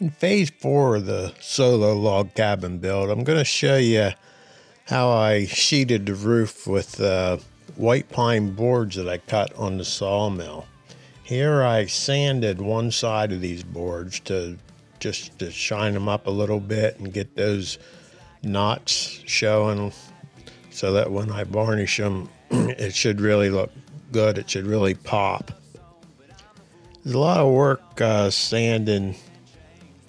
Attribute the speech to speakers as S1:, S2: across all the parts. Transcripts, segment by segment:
S1: In phase four of the solo log cabin build, I'm going to show you how I sheeted the roof with uh, white pine boards that I cut on the sawmill. Here I sanded one side of these boards to just to shine them up a little bit and get those knots showing so that when I varnish them, it should really look good. It should really pop. There's a lot of work uh, sanding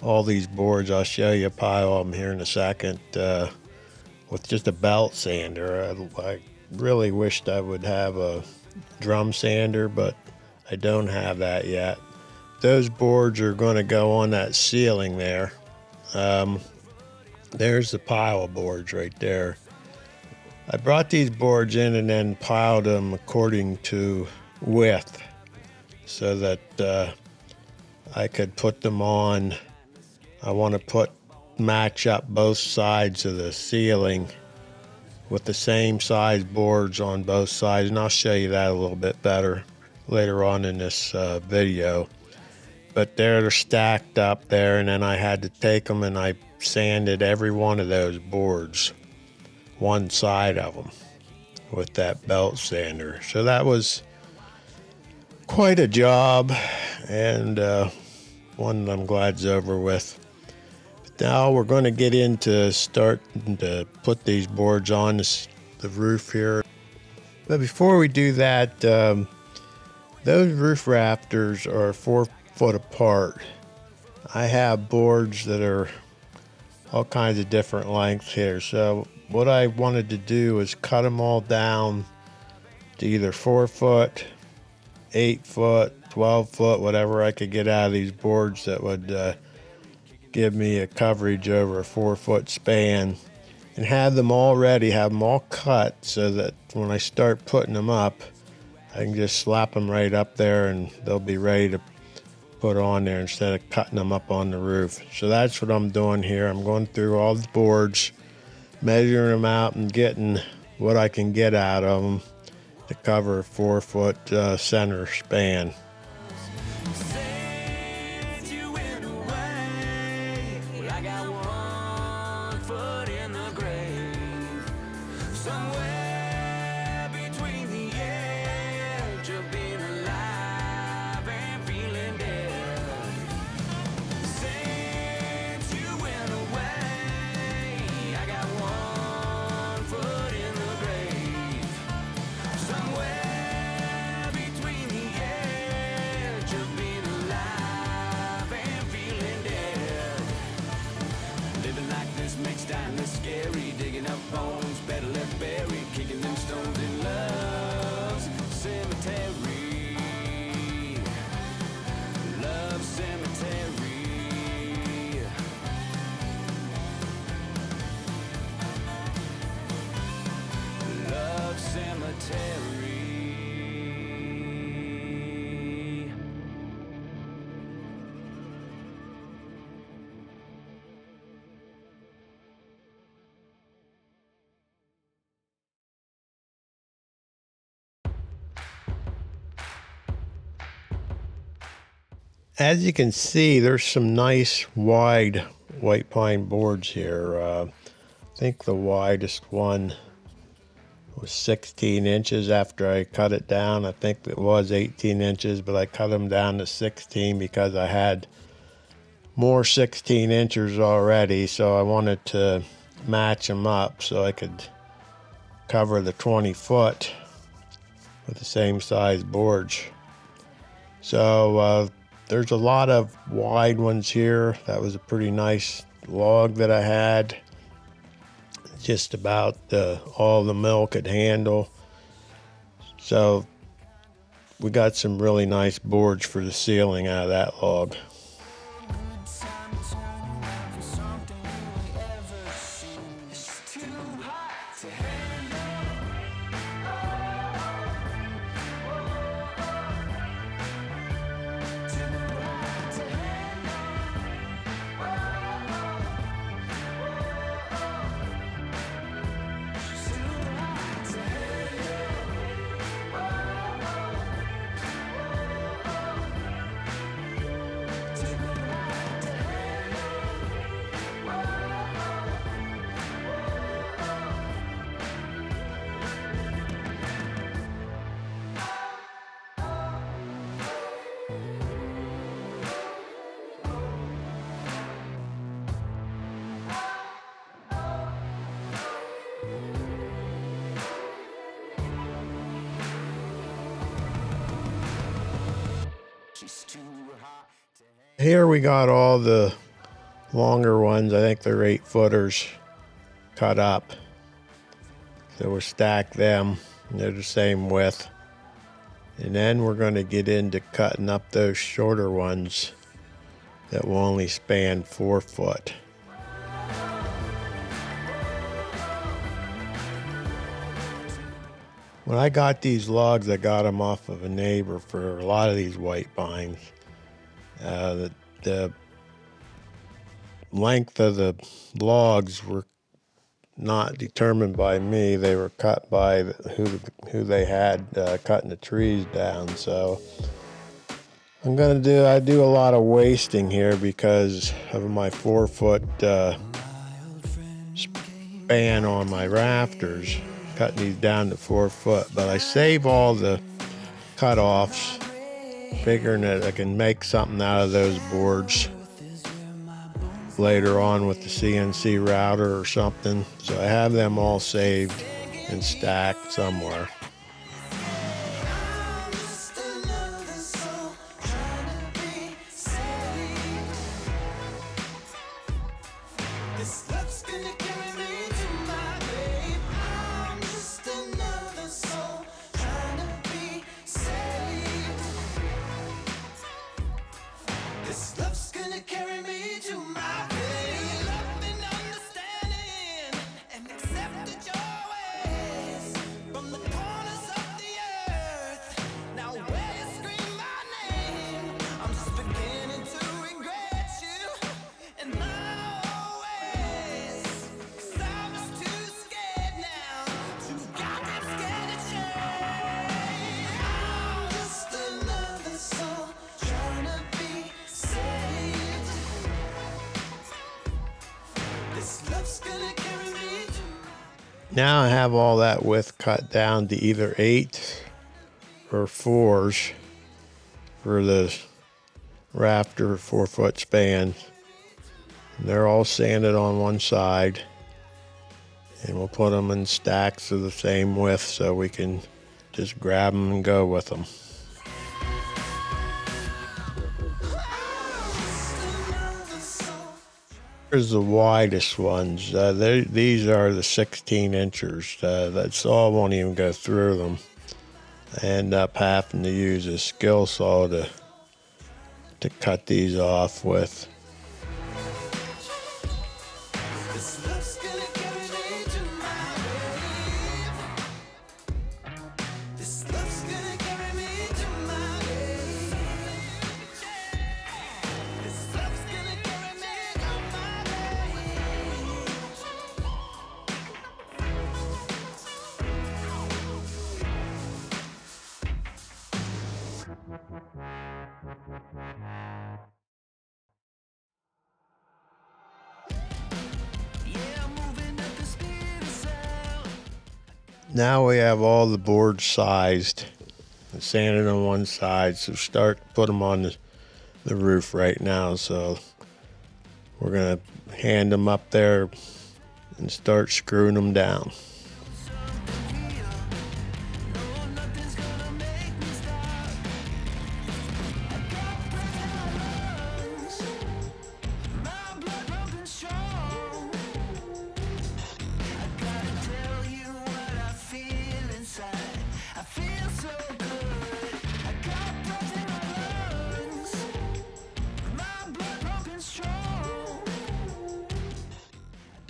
S1: all these boards. I'll show you a pile of them here in a second uh, with just a belt sander. I, I really wished I would have a drum sander, but I don't have that yet. Those boards are going to go on that ceiling there. Um, there's the pile of boards right there. I brought these boards in and then piled them according to width so that uh, I could put them on. I want to put match up both sides of the ceiling with the same size boards on both sides and I'll show you that a little bit better later on in this uh, video but they're stacked up there and then I had to take them and I sanded every one of those boards one side of them with that belt sander so that was quite a job and uh, one I'm glad's over with now we're going to get into starting to put these boards on this, the roof here but before we do that um, those roof rafters are four foot apart. I have boards that are all kinds of different lengths here. So what I wanted to do is cut them all down to either four foot, eight foot, 12 foot, whatever I could get out of these boards that would uh, give me a coverage over a four foot span and have them all ready, have them all cut so that when I start putting them up, I can just slap them right up there and they'll be ready to put on there instead of cutting them up on the roof. So that's what I'm doing here. I'm going through all the boards, measuring them out and getting what I can get out of them to cover four foot uh, center span. As you can see, there's some nice wide white pine boards here. Uh, I think the widest one was 16 inches after I cut it down. I think it was 18 inches, but I cut them down to 16 because I had more 16 inches already. So I wanted to match them up so I could cover the 20 foot with the same size boards. So uh, there's a lot of wide ones here. That was a pretty nice log that I had. Just about uh, all the mill could handle. So we got some really nice boards for the ceiling out of that log. Here we got all the longer ones. I think they're eight footers cut up. So we'll stack them. They're the same width. And then we're going to get into cutting up those shorter ones that will only span four foot. When I got these logs, I got them off of a neighbor for a lot of these white pines. Uh, the, the length of the logs were not determined by me. They were cut by who who they had uh, cutting the trees down. So I'm gonna do. I do a lot of wasting here because of my four foot uh, span on my rafters, cutting these down to four foot. But I save all the cut-offs, figuring that I can make something out of those boards later on with the CNC router or something. So I have them all saved and stacked somewhere. Cut down to either eight or fours for the rafter four foot span. And they're all sanded on one side and we'll put them in stacks of the same width so we can just grab them and go with them. Here's the widest ones. Uh, these are the 16 inches. Uh, that's all won't even go through them. I end up having to use a skill saw to to cut these off with. We have all the boards sized and sanded on one side. So start put them on the, the roof right now. So we're gonna hand them up there and start screwing them down.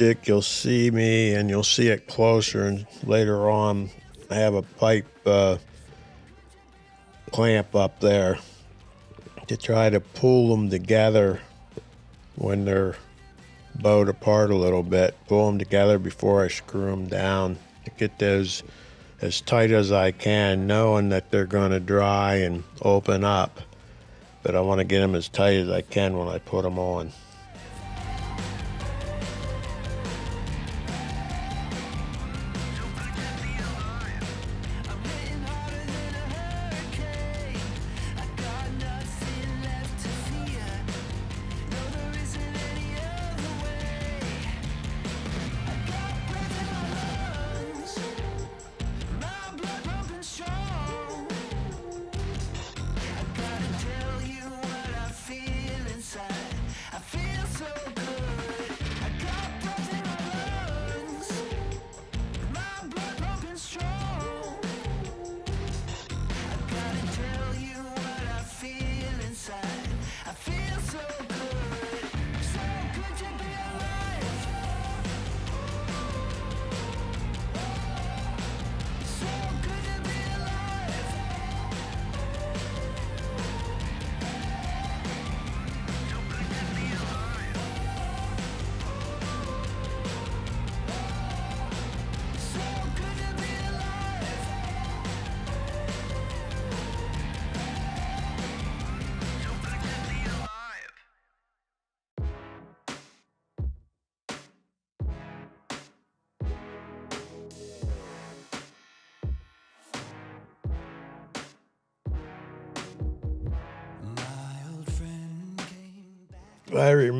S1: You'll see me and you'll see it closer. And later on, I have a pipe uh, clamp up there to try to pull them together when they're bowed apart a little bit. Pull them together before I screw them down to get those as tight as I can, knowing that they're going to dry and open up. But I want to get them as tight as I can when I put them on.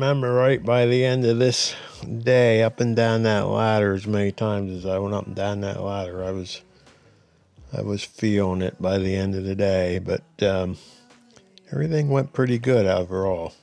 S2: Remember right by the end of this day, up and down that ladder as many times as I went up and down that ladder, I was I was feeling it by the end of the day. But um, everything went pretty good overall.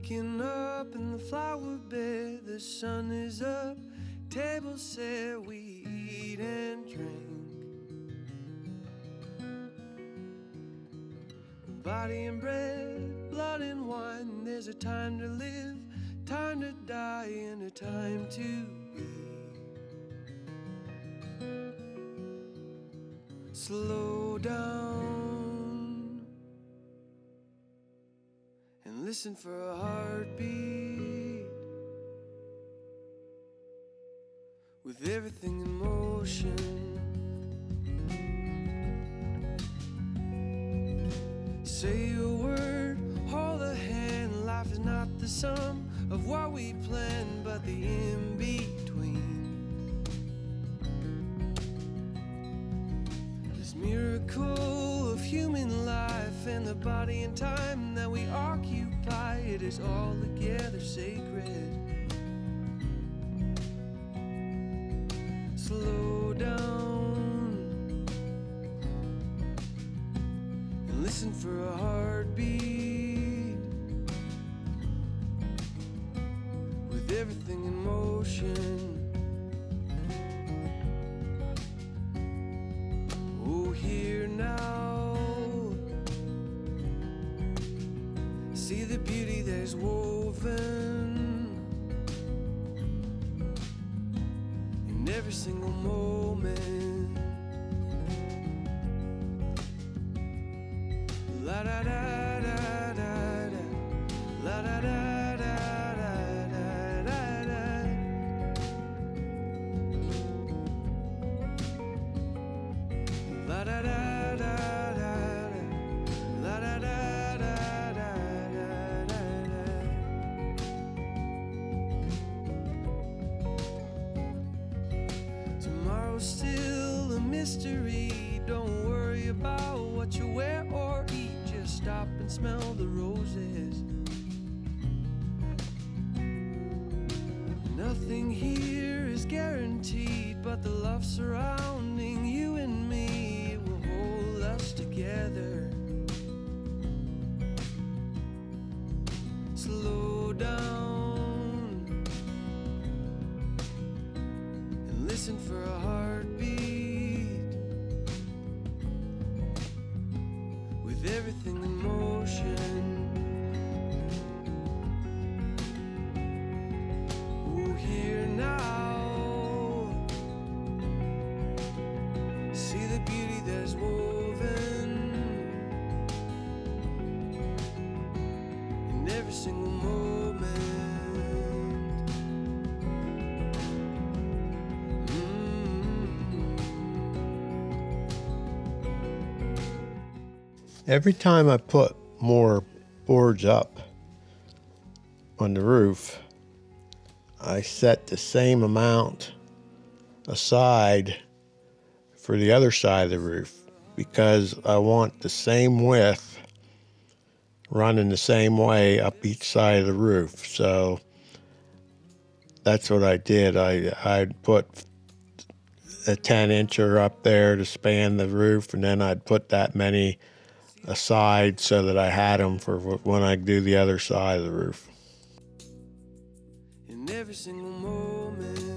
S3: Waking up in the flower bed, the sun is up, table set, we eat and drink. Body and bread, blood and wine, there's a time to live, time to die, and a time to be. Slow listen for a heartbeat with everything in motion. Say a word, hold a hand. Life is not the sum of what we plan, but the in between. This miracle of human life and the body and time that we occupy, it is all together sacred. guaranteed, but the love surrounding you and me will hold us together. Every
S1: time I put more boards up on the roof, I set the same amount aside for the other side of the roof because I want the same width running the same way up each side of the roof. So that's what I did. I I'd put a 10 incher up there to span the roof and then I'd put that many aside so that I had them for when I do the other side of the roof.
S3: in every single moment.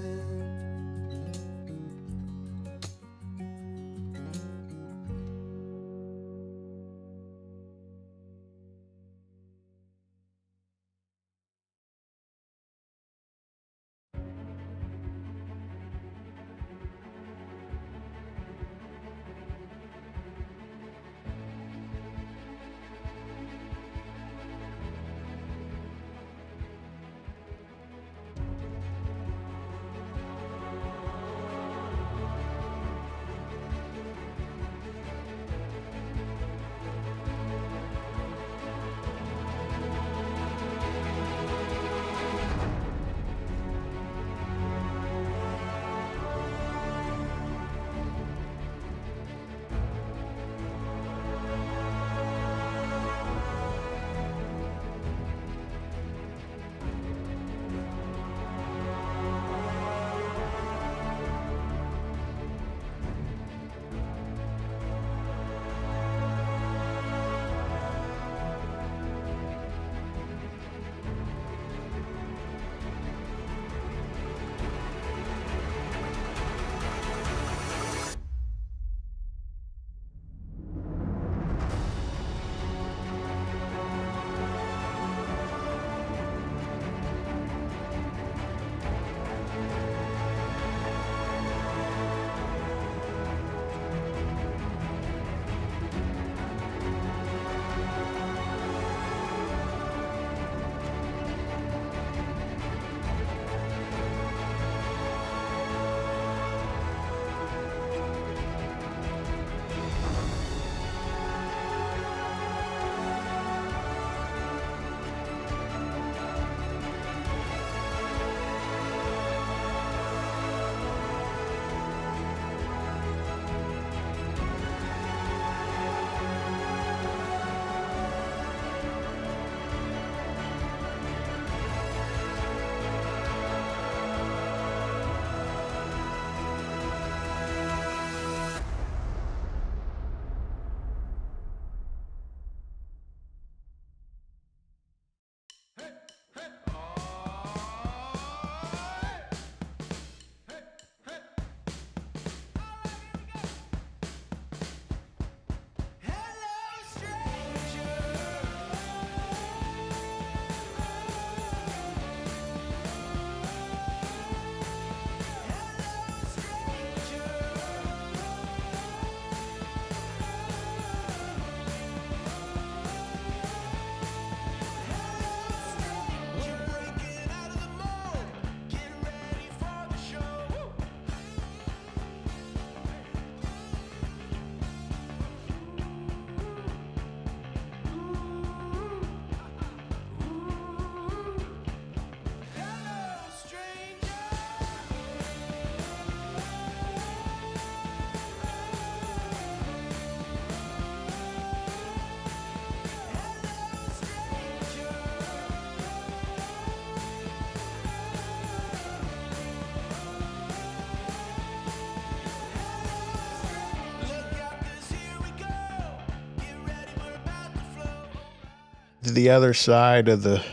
S1: to the other side of the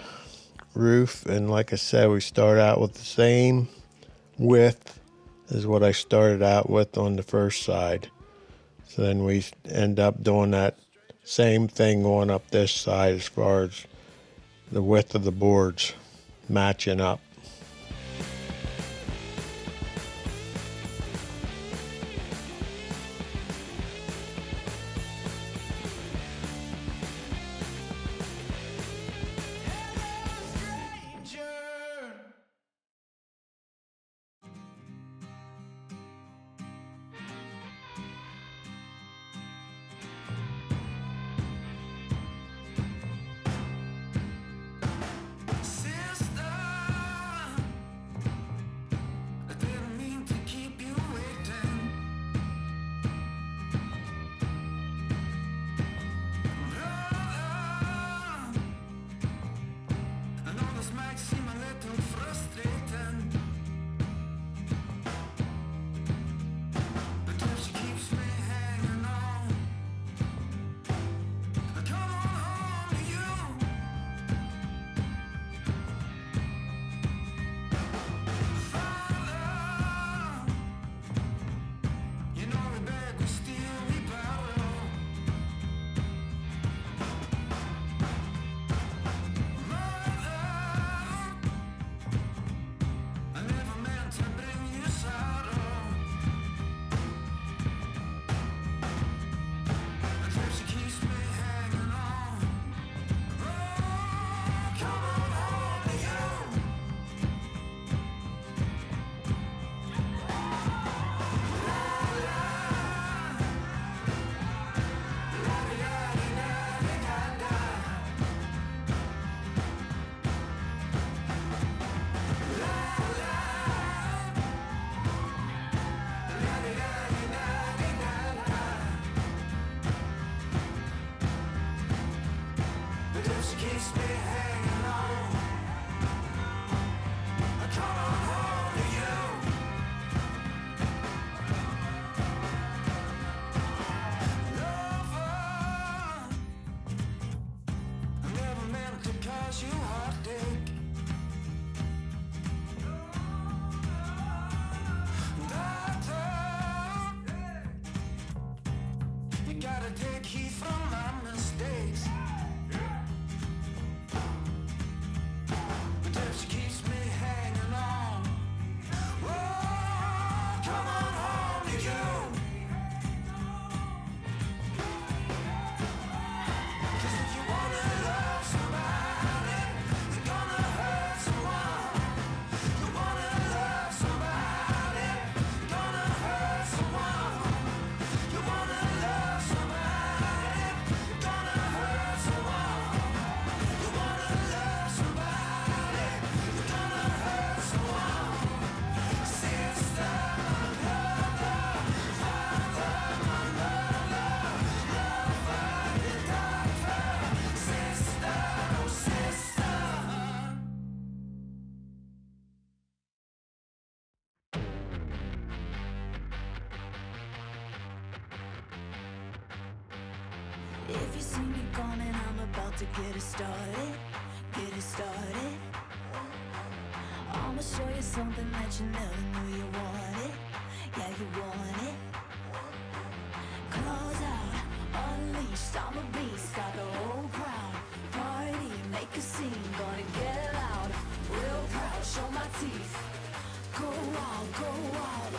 S1: roof. And like I said, we start out with the same width as what I started out with on the first side. So then we end up doing that
S4: same thing going up this side as far as the width of the boards matching up.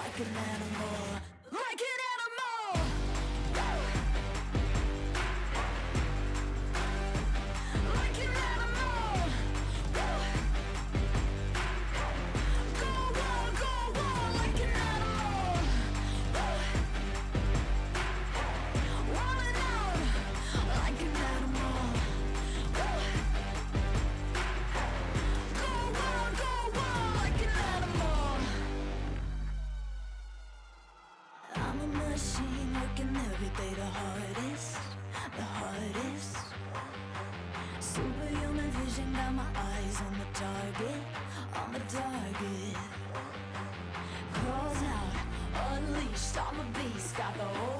S2: like an animal. got my eyes on the target, on the target. Calls out, unleashed, I'm a beast, got the whole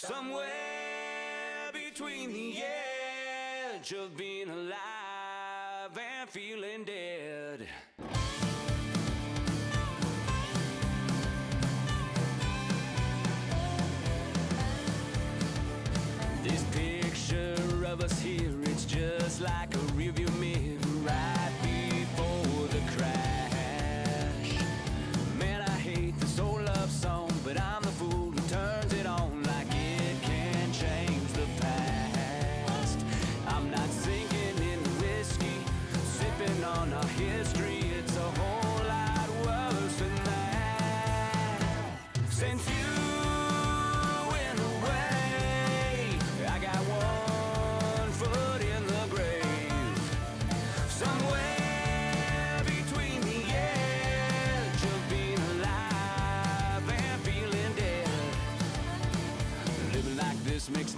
S4: Somewhere between the edge of being alive and feeling dead. This picture of us here, it's just like a rearview mirror. Right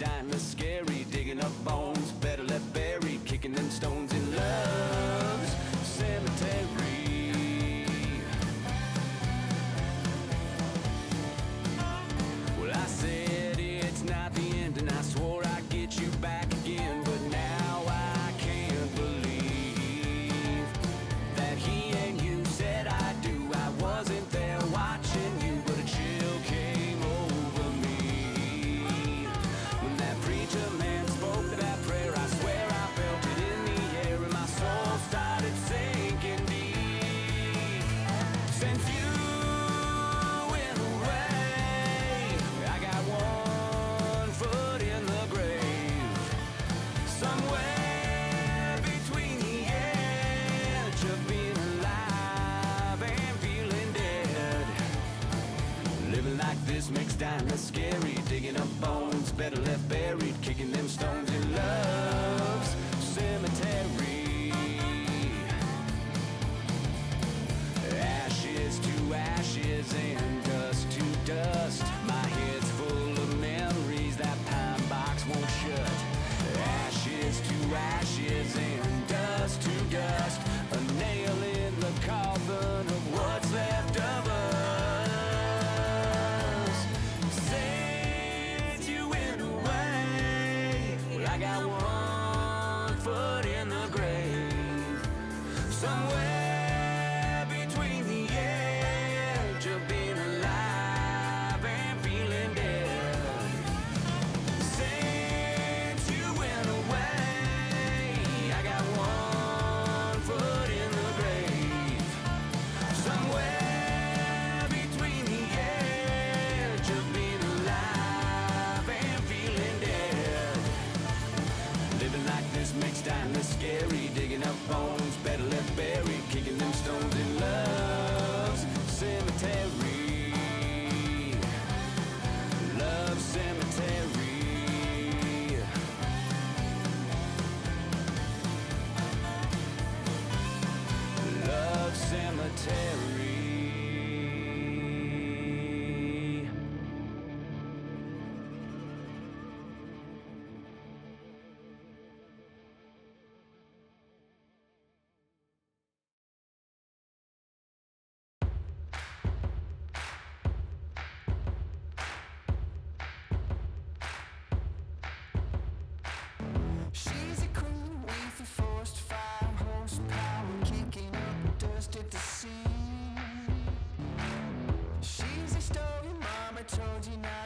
S4: dinosaurs.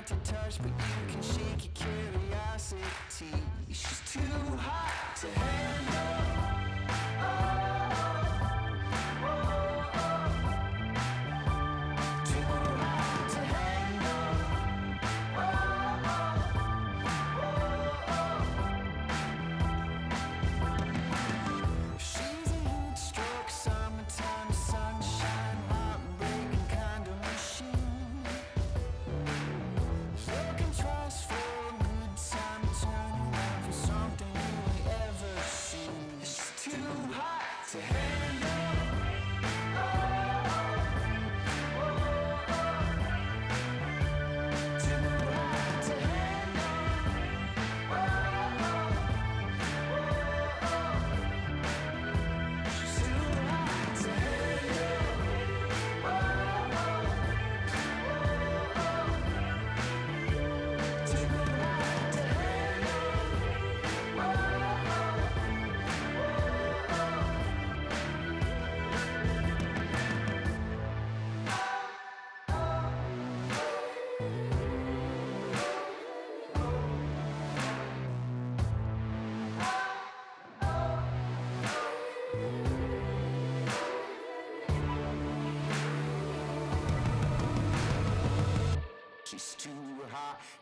S4: hard to
S3: touch, but you can shake your curiosity. She's too hot to handle. Oh. say hey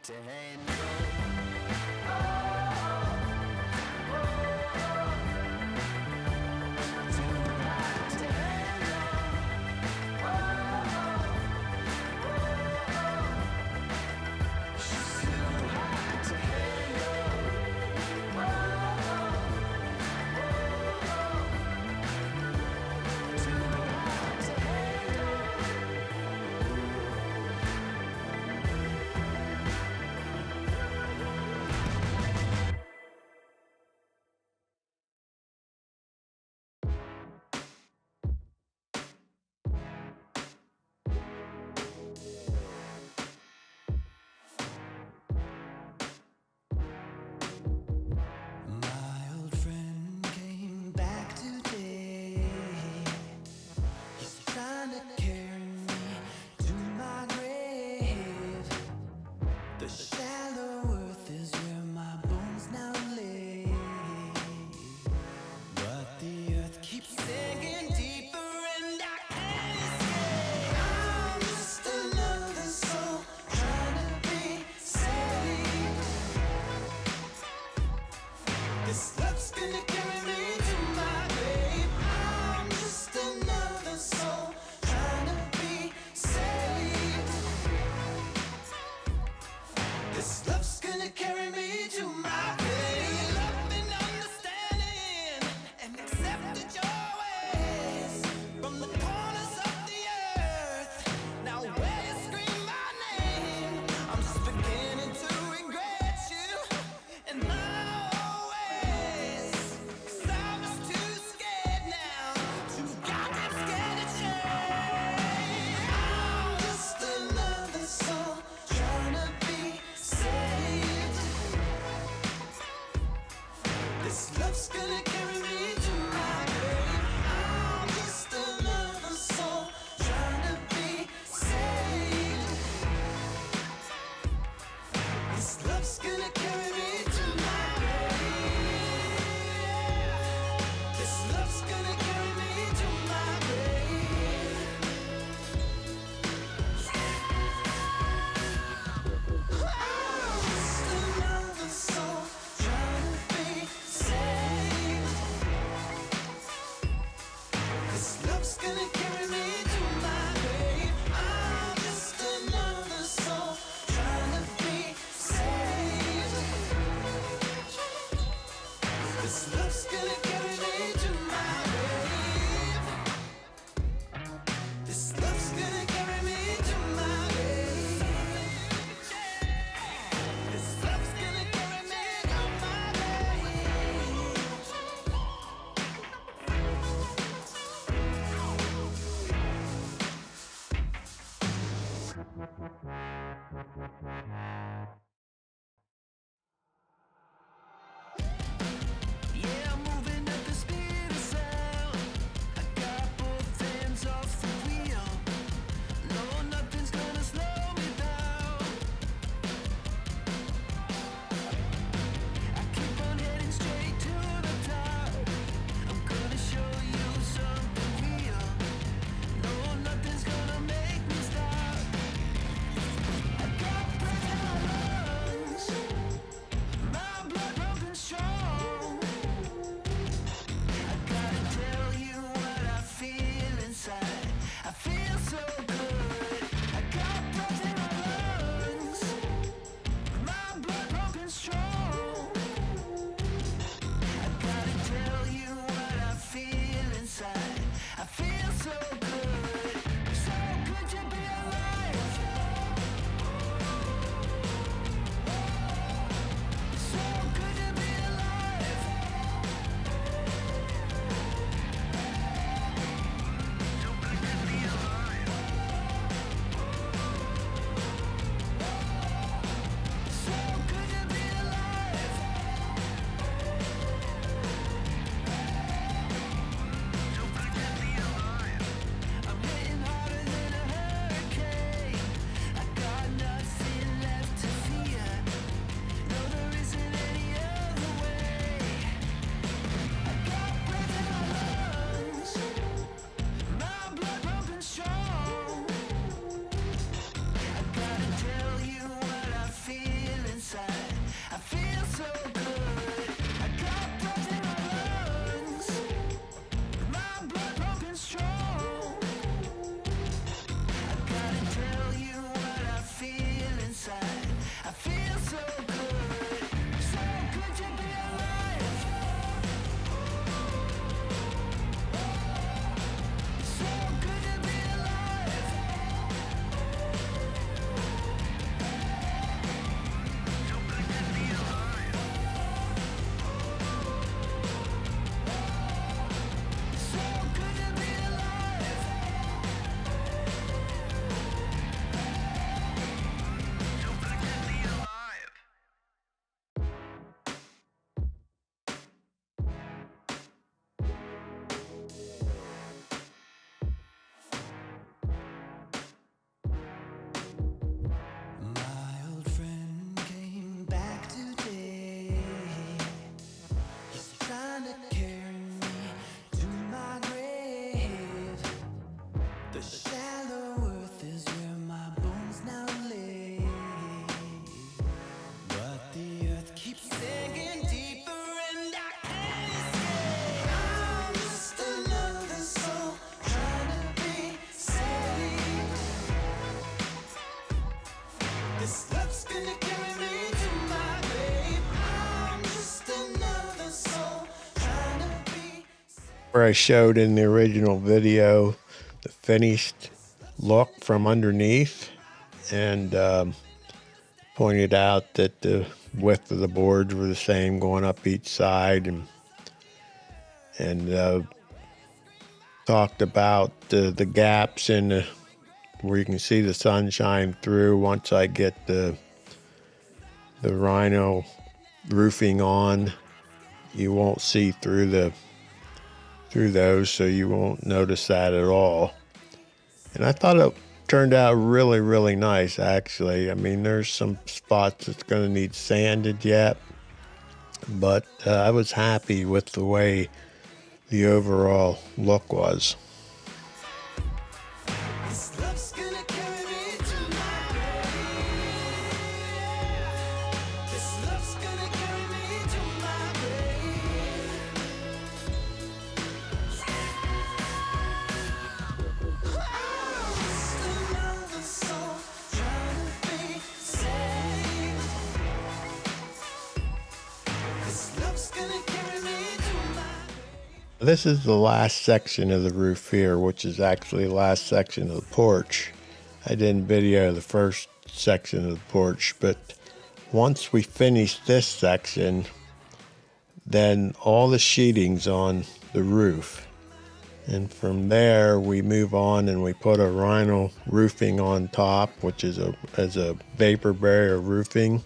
S3: to handle.
S1: Where I showed in the original video the finished look from underneath and um, pointed out that the width of the boards were the same going up each side and and uh, talked about the, the gaps in the where you can see the sunshine through once I get the the rhino roofing on. You won't see through the through those so you won't notice that at all. And I thought it turned out really really nice actually. I mean there's some spots that's going to need sanded yet but uh, I was happy with the way the overall look was
S5: This
S1: is the last section of the roof here, which is actually the last section of the porch. I didn't video the first section of the porch, but once we finish this section, then all the sheeting's on the roof. And from there, we move on and we put a rhino roofing on top, which is a as a vapor barrier roofing.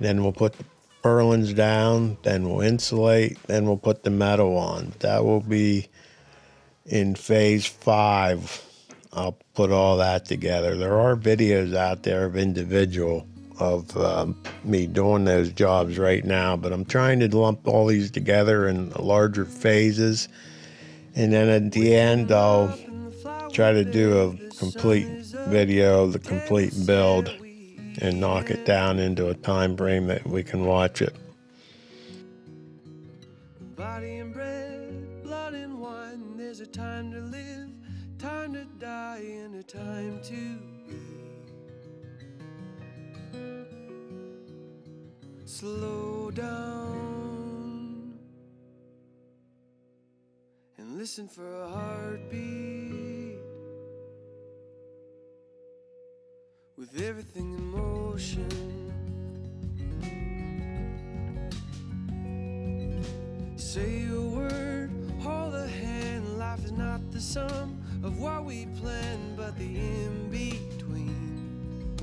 S1: Then we'll put the purlins down, then we'll insulate, then we'll put the metal on. That will be in phase five. I'll put all that together. There are videos out there of individual of um, me doing those jobs right now, but I'm trying to lump all these together in larger phases. And then at the end, I'll try to do a complete video of the complete build and knock it down into a time frame that we can watch it.
S3: Body and bread, blood and wine. There's a time to live, time to die, and a time to be. Slow down and listen for a heartbeat. With everything in motion. Say a word, hold a hand. Life is not the sum of what we plan, but the in between.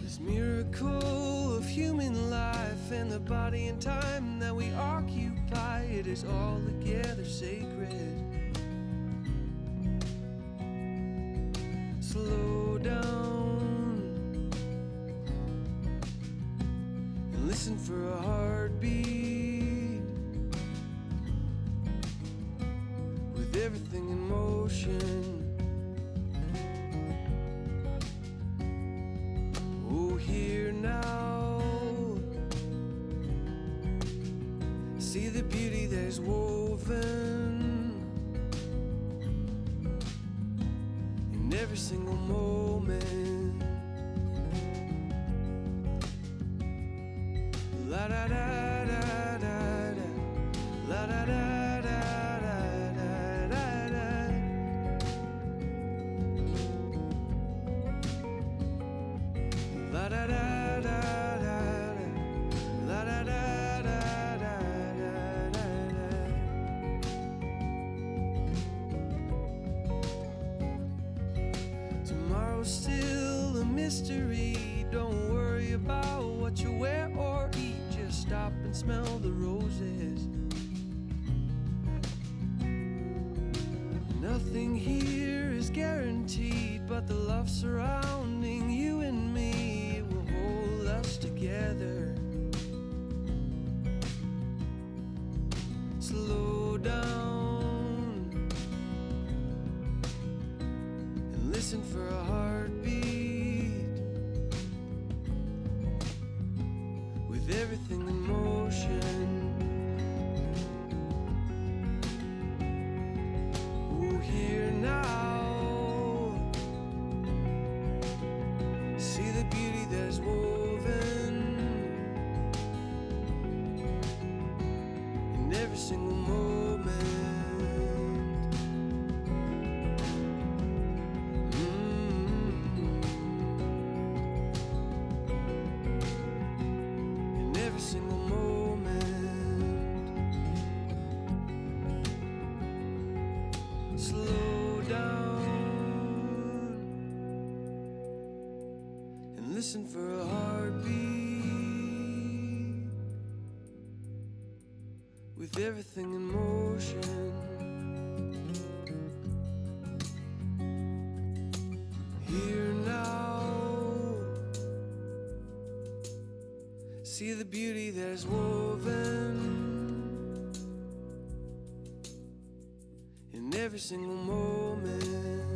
S3: This miracle of human life and the body and time that we occupy, it is all together sacred. That's woven in every single moment. La da da mystery. Don't worry about what you wear or eat. Just stop and smell the roses. Nothing here is guaranteed, but the love surrounding you and me will hold us together. Everything in motion. Here now, see the beauty that is woven in every single moment.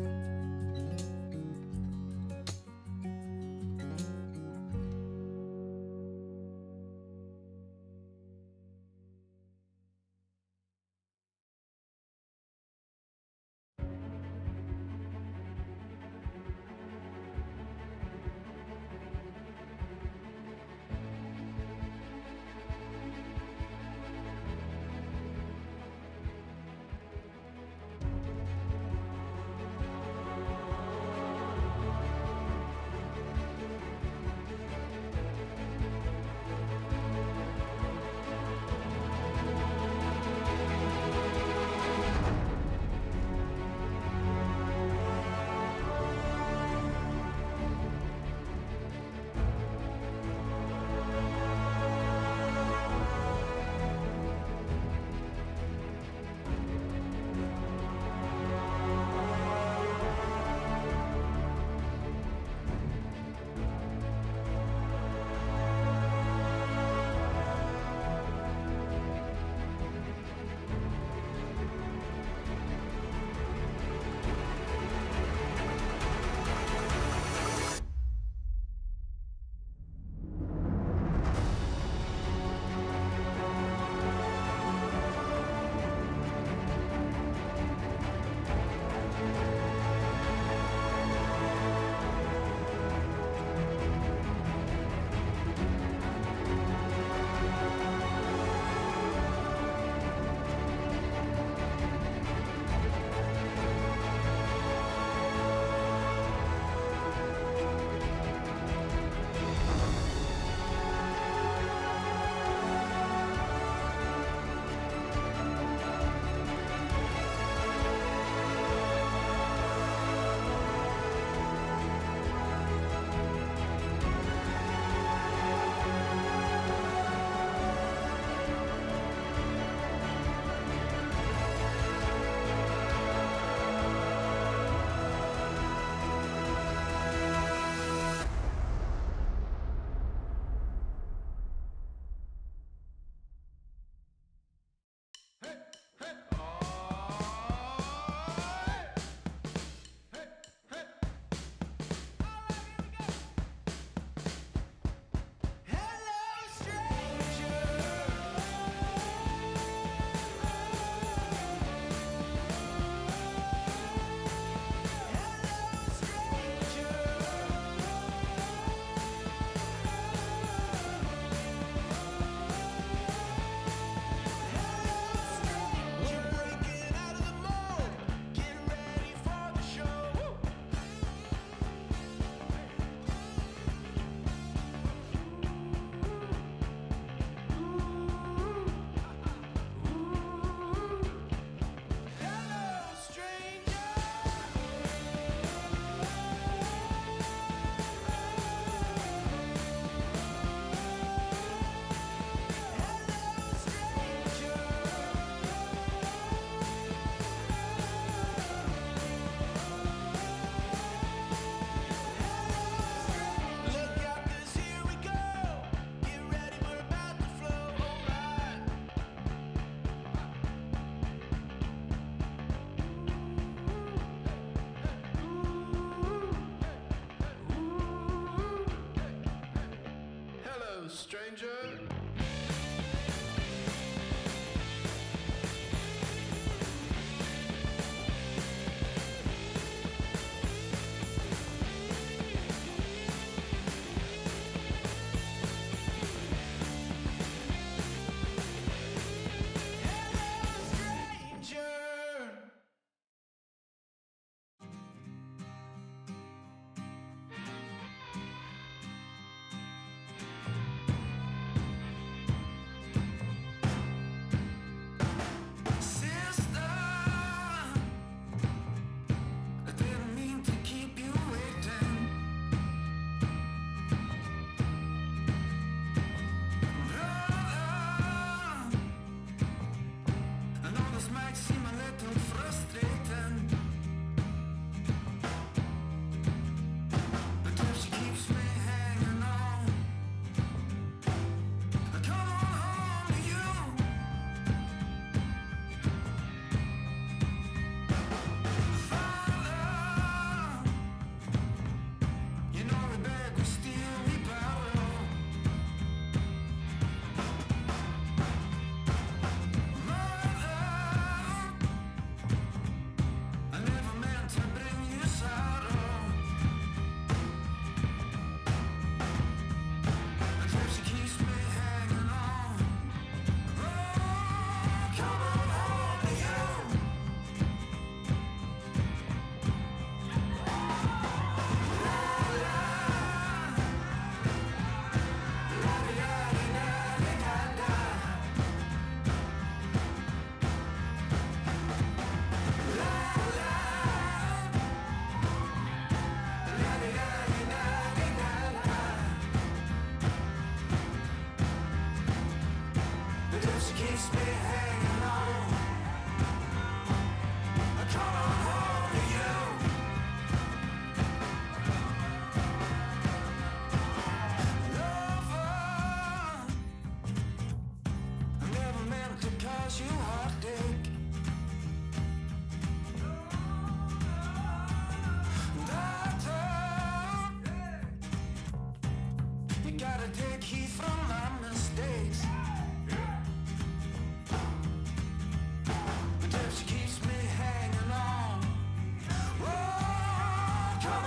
S6: Stranger.